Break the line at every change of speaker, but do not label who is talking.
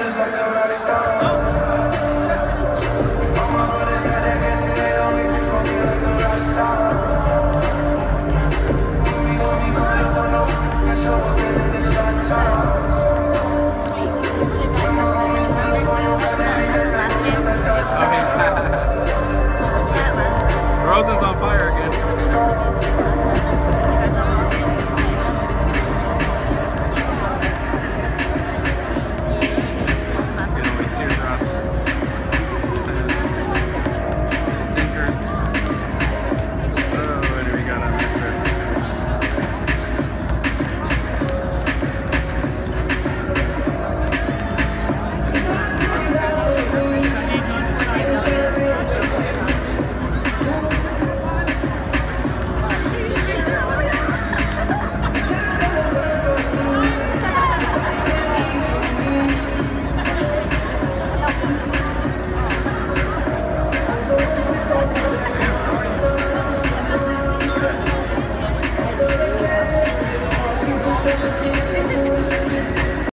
just like a rock star. All my brothers got that gas and they always be smoking like a rock star. We gon' be going for no, guess you're walking in the shot toss. When my homies pull